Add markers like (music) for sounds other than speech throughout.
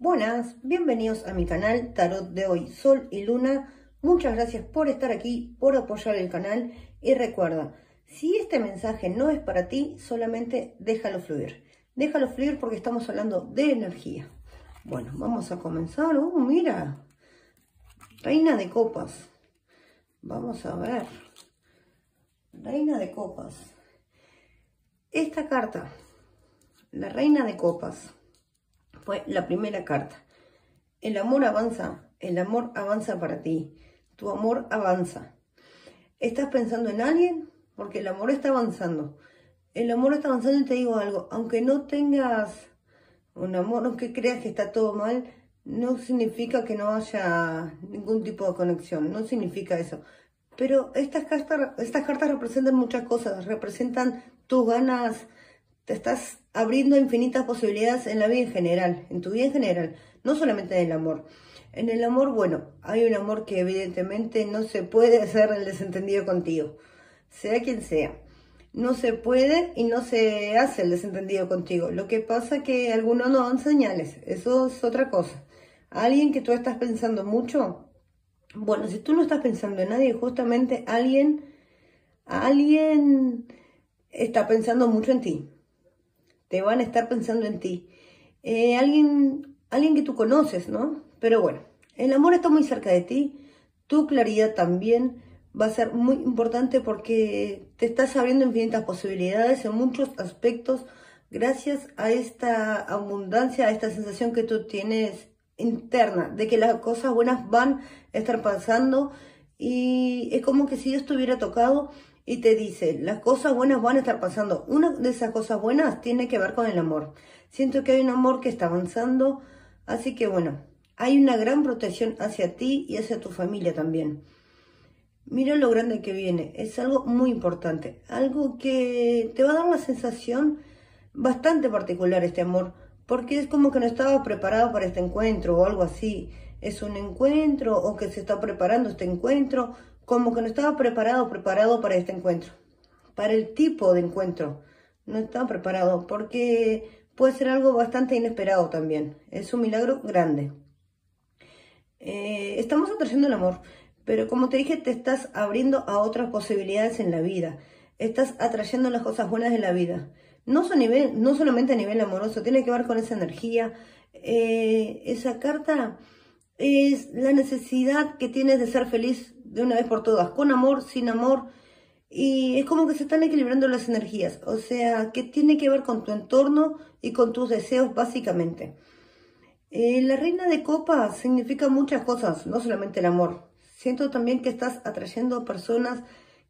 Buenas, bienvenidos a mi canal Tarot de hoy, Sol y Luna. Muchas gracias por estar aquí, por apoyar el canal y recuerda, si este mensaje no es para ti, solamente déjalo fluir. Déjalo fluir porque estamos hablando de energía. Bueno, vamos a comenzar. ¡Oh, mira! Reina de copas. Vamos a ver. Reina de copas. Esta carta, la reina de copas, fue la primera carta. El amor avanza, el amor avanza para ti, tu amor avanza. ¿Estás pensando en alguien? Porque el amor está avanzando. El amor está avanzando y te digo algo, aunque no tengas un amor, aunque creas que está todo mal, no significa que no haya ningún tipo de conexión, no significa eso. Pero estas cartas, estas cartas representan muchas cosas, representan tus ganas, te estás abriendo infinitas posibilidades en la vida en general, en tu vida en general, no solamente en el amor. En el amor, bueno, hay un amor que evidentemente no se puede (laughs) hacer el desentendido contigo, sea quien sea. No se puede y no se hace el desentendido contigo. Lo que pasa que algunos no dan señales, eso es otra cosa. Alguien que tú estás pensando mucho, bueno, si tú no estás pensando en nadie, justamente alguien, alguien está pensando mucho en ti te van a estar pensando en ti. Eh, alguien, alguien que tú conoces, ¿no? Pero bueno, el amor está muy cerca de ti, tu claridad también va a ser muy importante porque te estás abriendo infinitas posibilidades en muchos aspectos gracias a esta abundancia, a esta sensación que tú tienes interna, de que las cosas buenas van a estar pasando y es como que si Dios te hubiera tocado y te dice, las cosas buenas van a estar pasando. Una de esas cosas buenas tiene que ver con el amor. Siento que hay un amor que está avanzando, así que bueno, hay una gran protección hacia ti y hacia tu familia también. Mira lo grande que viene, es algo muy importante, algo que te va a dar la sensación bastante particular este amor, porque es como que no estaba preparado para este encuentro o algo así. Es un encuentro o que se está preparando este encuentro como que no estaba preparado, preparado para este encuentro, para el tipo de encuentro. No estaba preparado porque puede ser algo bastante inesperado también. Es un milagro grande. Eh, estamos atrayendo el amor, pero como te dije, te estás abriendo a otras posibilidades en la vida. Estás atrayendo las cosas buenas de la vida. No, nivel, no solamente a nivel amoroso, tiene que ver con esa energía. Eh, esa carta es la necesidad que tienes de ser feliz de una vez por todas, con amor, sin amor, y es como que se están equilibrando las energías, o sea, que tiene que ver con tu entorno y con tus deseos básicamente. Eh, la reina de copas significa muchas cosas, no solamente el amor. Siento también que estás atrayendo personas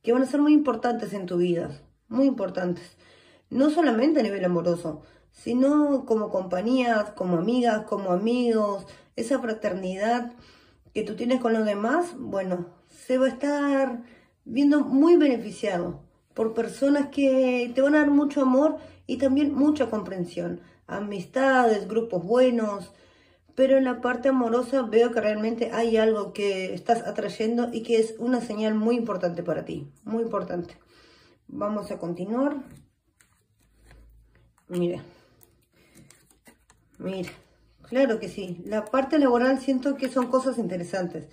que van a ser muy importantes en tu vida, muy importantes. No solamente a nivel amoroso, sino como compañías, como amigas, como amigos, esa fraternidad que tú tienes con los demás, bueno, se va a estar viendo muy beneficiado por personas que te van a dar mucho amor y también mucha comprensión, amistades, grupos buenos, pero en la parte amorosa veo que realmente hay algo que estás atrayendo y que es una señal muy importante para ti, muy importante. Vamos a continuar. Mira, mira. Claro que sí. La parte laboral siento que son cosas interesantes.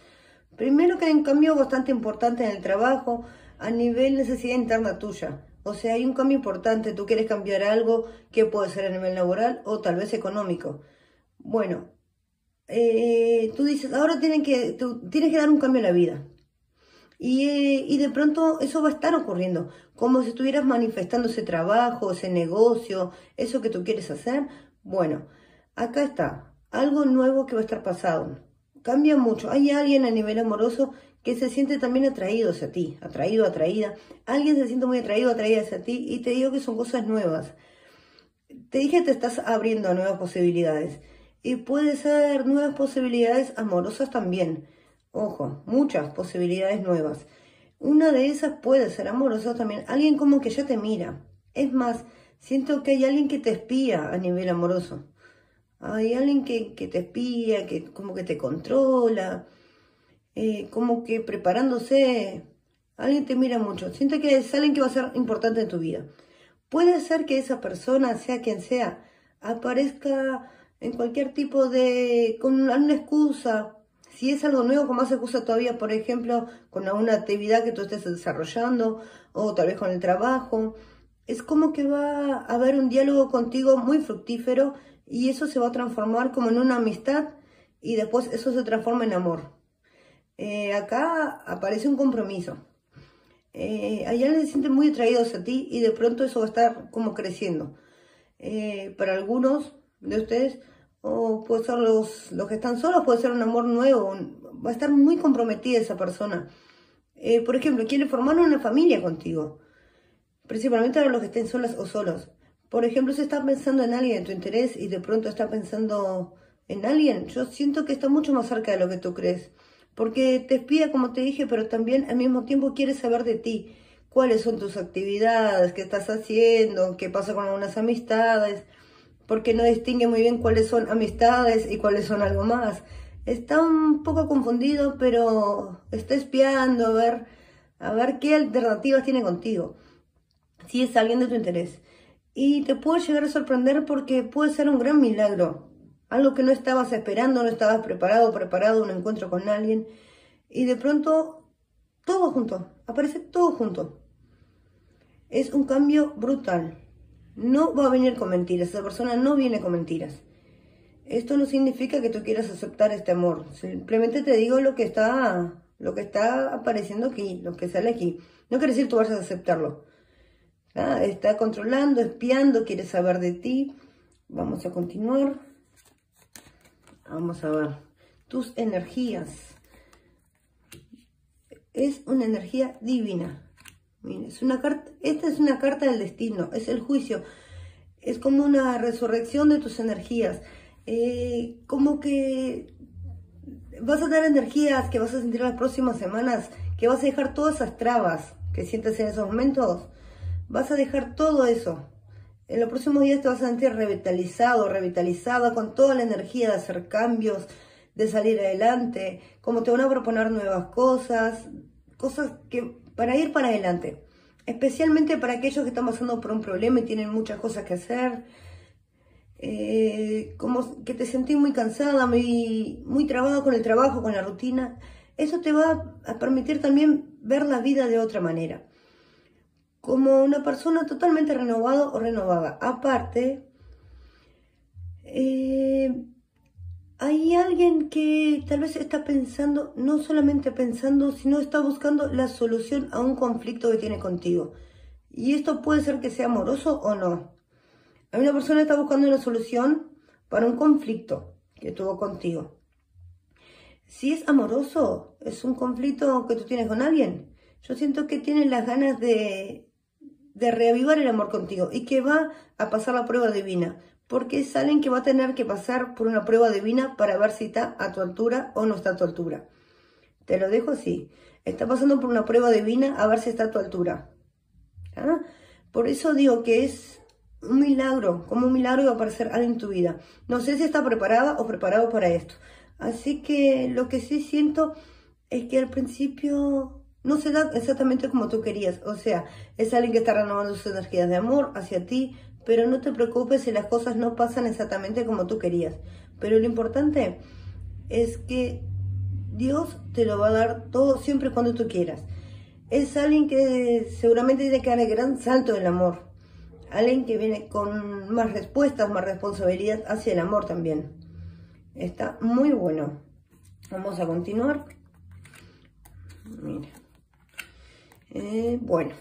Primero que hay un cambio bastante importante en el trabajo a nivel necesidad interna tuya. O sea, hay un cambio importante. Tú quieres cambiar algo que puede ser a nivel laboral o tal vez económico. Bueno, eh, tú dices, ahora tienen que, tú tienes que dar un cambio en la vida. Y, eh, y de pronto eso va a estar ocurriendo, como si estuvieras manifestando ese trabajo, ese negocio, eso que tú quieres hacer. Bueno, acá está, algo nuevo que va a estar pasando. Cambia mucho. Hay alguien a nivel amoroso que se siente también atraído hacia ti, atraído, atraída. Alguien se siente muy atraído, atraída hacia ti y te digo que son cosas nuevas. Te dije te estás abriendo a nuevas posibilidades. Y puede ser nuevas posibilidades amorosas también. Ojo, muchas posibilidades nuevas. Una de esas puede ser amorosa también. Alguien como que ya te mira. Es más, siento que hay alguien que te espía a nivel amoroso. Hay alguien que, te espía, que como que te controla, eh, como que preparándose. Alguien te mira mucho. Siento que es alguien que va a ser importante en tu vida. Puede ser que esa persona, sea quien sea, aparezca en cualquier tipo de, con alguna excusa. Si es algo nuevo, con más excusa todavía, por ejemplo, con alguna actividad que tú estés desarrollando o tal vez con el trabajo. Es como que va a haber un diálogo contigo muy fructífero y eso se va a transformar como en una amistad y después eso se transforma en amor. Eh, acá aparece un compromiso. Eh, allá se sienten muy atraídos a ti y de pronto eso va a estar como creciendo. Eh, para algunos de ustedes, o puede ser los, los que están solos, puede ser un amor nuevo, va a estar muy comprometida esa persona. Por ejemplo, quiere formar una familia contigo, principalmente a los que estén solas o solos. Por ejemplo, si está pensando en alguien en tu interés y de pronto está pensando en alguien, yo siento que está mucho más cerca de lo que tú crees. Porque te espía, como te dije, pero también al mismo tiempo quiere saber de ti. Cuáles son tus actividades, qué estás haciendo, qué pasa con algunas amistades. Porque no distingue muy bien cuáles son amistades y cuáles son algo más. Está un poco confundido, pero está espiando a ver, a ver qué alternativas tiene contigo. Si es alguien de tu interés. Y te puede llegar a sorprender porque puede ser un gran milagro algo que no estabas esperando, no estabas preparado, preparado, un encuentro con alguien, y de pronto todo junto, aparece todo junto. Es un cambio brutal. No va a venir con mentiras, esa persona no viene con mentiras. Esto no significa que tú quieras aceptar este amor, simplemente te digo lo que está, lo que está apareciendo aquí, lo que sale aquí. No quiere decir tú vas a aceptarlo. Ah, está controlando, espiando, quiere saber de ti. Vamos a continuar. Vamos a ver. Tus energías. Es una energía divina. es una carta, esta es una carta del destino, es el juicio. Es como una resurrección de tus energías. Eh, como que vas a dar energías que vas a sentir las próximas semanas, que vas a dejar todas esas trabas que sientes en esos momentos. Vas a dejar todo eso en los próximos días te vas a sentir revitalizado, revitalizada, con toda la energía de hacer cambios, de salir adelante, como te van a proponer nuevas cosas, cosas que para ir para adelante. Especialmente para aquellos que están pasando por un problema y tienen muchas cosas que hacer. Eh, como que te sentís muy cansada, muy, muy trabado con el trabajo, con la rutina. Eso te va a permitir también ver la vida de otra manera como una persona totalmente renovado o renovada. Aparte, eh, hay alguien que tal vez está pensando, no solamente pensando, sino está buscando la solución a un conflicto que tiene contigo. Y esto puede ser que sea amoroso o no. Hay una persona que está buscando una solución para un conflicto que tuvo contigo. Si es amoroso, es un conflicto que tú tienes con alguien. Yo siento que tiene las ganas de de reavivar el amor contigo y que va a pasar la prueba divina, porque es alguien que va a tener que pasar por una prueba divina para ver si está a tu altura o no está a tu altura. Te lo dejo así. Está pasando por una prueba divina a ver si está a tu altura. ¿Ah? Por eso digo que es un milagro, como un milagro va a aparecer alguien en tu vida. No sé si está preparada o preparado para esto. Así que lo que sí siento es que al principio no se da exactamente como tú querías. O sea, es alguien que está renovando sus energías de amor hacia ti, pero no te preocupes si las cosas no pasan exactamente como tú querías. Pero lo importante es que Dios te lo va a dar todo siempre cuando tú quieras. Es alguien que seguramente tiene que dar el gran salto del amor. Alguien que viene con más respuestas, más responsabilidad hacia el amor también. Está muy bueno. Vamos a continuar. Mira. Eh, bueno,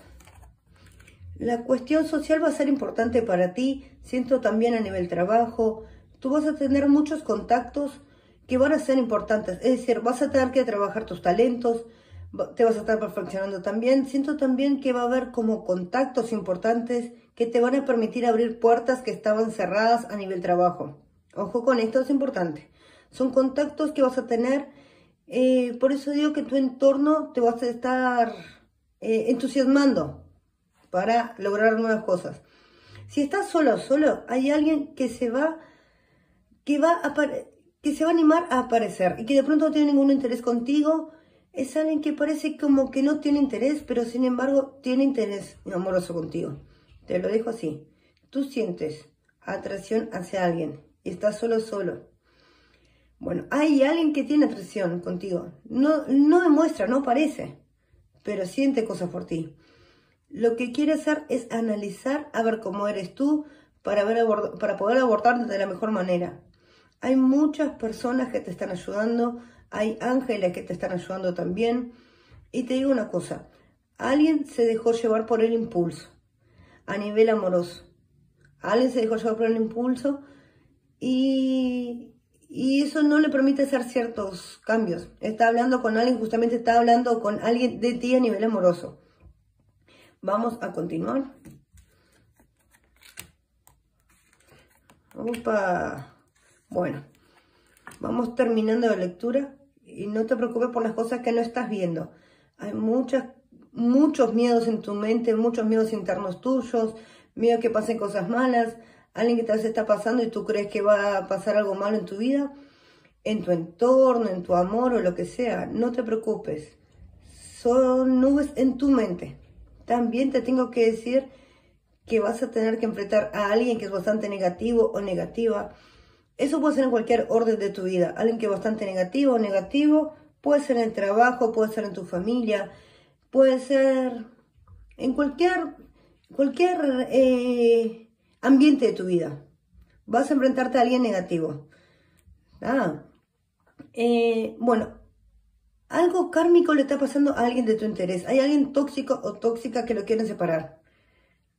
la cuestión social va a ser importante para ti, siento también a nivel trabajo. Tú vas a tener muchos contactos que van a ser importantes, es decir, vas a tener que trabajar tus talentos, te vas a estar perfeccionando también. Siento también que va a haber como contactos importantes que te van a permitir abrir puertas que estaban cerradas a nivel trabajo. Ojo con esto, es importante. Son contactos que vas a tener, eh, por eso digo que tu entorno te vas a estar eh, entusiasmando para lograr nuevas cosas. Si estás solo solo, hay alguien que se va, que va a que se va a animar a aparecer y que de pronto no tiene ningún interés contigo. Es alguien que parece como que no tiene interés, pero sin embargo tiene interés amoroso contigo. Te lo dejo así. Tú sientes atracción hacia alguien y estás solo, solo. Bueno, hay alguien que tiene atracción contigo. No, no demuestra, no parece, pero siente cosas por ti. Lo que quiere hacer es analizar a ver cómo eres tú para, ver, para poder abordarte de la mejor manera. Hay muchas personas que te están ayudando, hay ángeles que te están ayudando también. Y te digo una cosa, alguien se dejó llevar por el impulso a nivel amoroso. Alguien se dejó llevar por el impulso y, y eso no le permite hacer ciertos cambios. Está hablando con alguien, justamente está hablando con alguien de ti a nivel amoroso. Vamos a continuar. Opa. Bueno, vamos terminando la lectura y no te preocupes por las cosas que no estás viendo. Hay muchas, muchos miedos en tu mente, muchos miedos internos tuyos, miedo que pasen cosas malas, alguien que tal está pasando y tú crees que va a pasar algo malo en tu vida, en tu entorno, en tu amor o lo que sea, no te preocupes. Son nubes en tu mente. También te tengo que decir que vas a tener que enfrentar a alguien que es bastante negativo o negativa. Eso puede ser en cualquier orden de tu vida. Alguien que es bastante negativo o negativo, puede ser en el trabajo, puede ser en tu familia, puede ser en cualquier, cualquier eh, Ambiente de tu vida. Vas a enfrentarte a alguien negativo. Ah. Eh, bueno, algo kármico le está pasando a alguien de tu interés. Hay alguien tóxico o tóxica que lo quieren separar.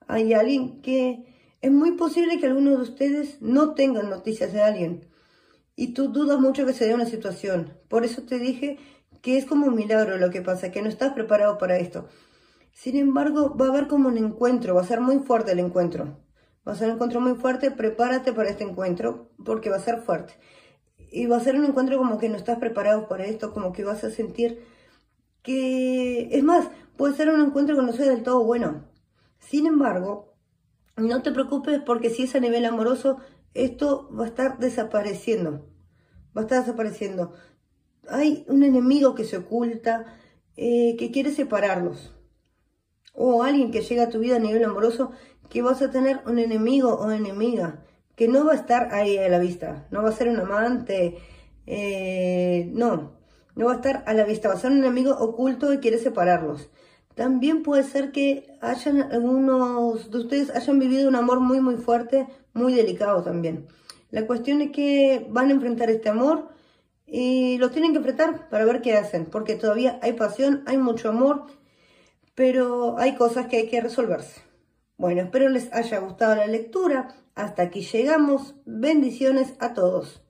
Hay alguien que es muy posible que alguno de ustedes no tengan noticias de alguien. Y tú dudas mucho que se dé una situación. Por eso te dije que es como un milagro lo que pasa, que no estás preparado para esto. Sin embargo, va a haber como un encuentro, va a ser muy fuerte el encuentro. Va a ser un encuentro muy fuerte, prepárate para este encuentro porque va a ser fuerte. Y va a ser un encuentro como que no estás preparado para esto, como que vas a sentir que... Es más, puede ser un encuentro que no sea del todo bueno. Sin embargo, no te preocupes porque si es a nivel amoroso, esto va a estar desapareciendo. Va a estar desapareciendo. Hay un enemigo que se oculta, eh, que quiere separarlos. O alguien que llega a tu vida a nivel amoroso que vas a tener un enemigo o enemiga que no va a estar ahí a la vista, no va a ser un amante, eh, no, no va a estar a la vista, va a ser un enemigo oculto y quiere separarlos. También puede ser que hayan algunos de ustedes hayan vivido un amor muy muy fuerte, muy delicado también. La cuestión es que van a enfrentar este amor y lo tienen que enfrentar para ver qué hacen, porque todavía hay pasión, hay mucho amor, pero hay cosas que hay que resolverse. Bueno, espero les haya gustado la lectura. Hasta aquí llegamos. Bendiciones a todos.